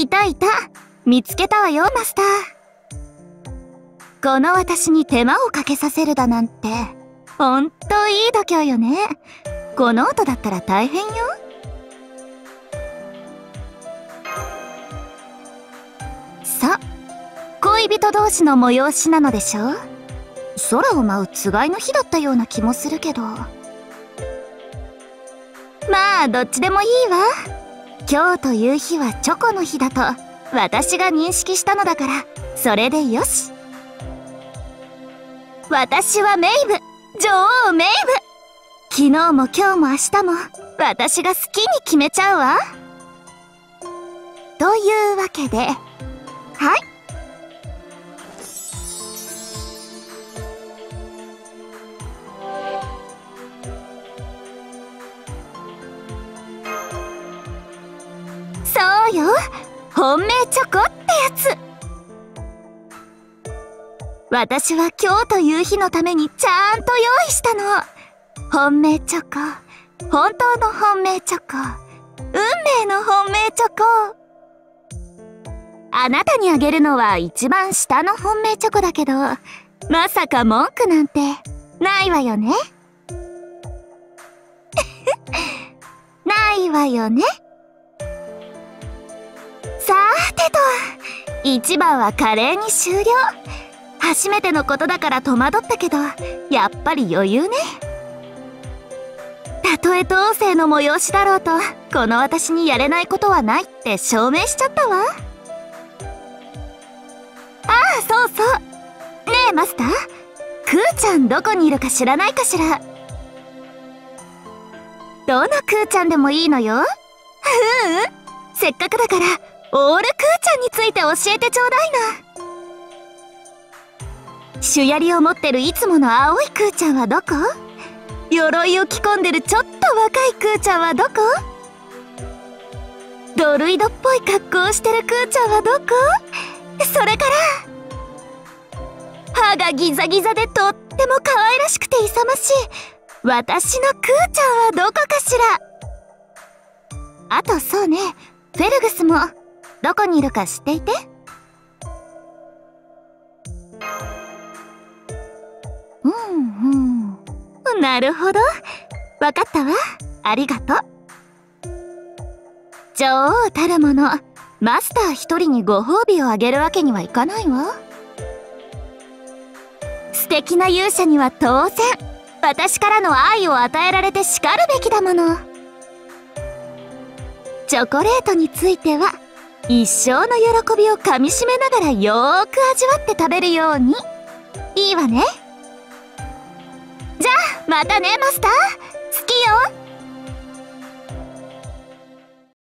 いたいた。見つけたわよマスター。この私に手間をかけさせるだなんてほんといい度胸よね。この音だったら大変よ。さ恋人同士の催しなのでしょ？空を舞うつがいの日だったような気もするけど。まあどっちでもいいわ。今日という日はチョコの日だと私が認識したのだからそれでよし。私はメイブ。女王メイブ。昨日も今日も明日も私が好きに決めちゃうわ。というわけではい。よ。本命チョコってやつ。私は今日という日のためにちゃんと用意したの。本命チョコ。本当の本命チョコ。運命の本命チョコ。あなたにあげるのは一番下の本命チョコだけどまさか文句なんてないわよね。ないわよね。さーてと一番は華麗に終了。初めてのことだから戸惑ったけどやっぱり余裕ね。たとえ当世の催しだろうとこの私にやれないことはないって証明しちゃったわ。ああそうそう。ねえマスター。クーちゃんどこにいるか知らないかしら。どのクーちゃんでもいいのよ。うう。んせっかくだからオールクーちゃんについて教えてちょうだいな。シュヤリを持ってるいつもの青いクーちゃんはどこ？鎧を着込んでるちょっと若いクーちゃんはどこ？ドルイドっぽい格好をしてるクーちゃんはどこ？それから歯がギザギザでとっても可愛らしくて勇ましい。私のクーちゃんはどこかしら？あとそうねフェルグスも。どこにいるか知っていて？うんうん。なるほど。わかったわ。ありがとう。女王たるものマスター一人にご褒美をあげるわけにはいかないわ。素敵な勇者には当然私からの愛を与えられてしかるべきだもの。チョコレートについては一生の喜びをかみしめながらよーく味わって食べるように。いいわね。じゃあまたねマスター。好きよ。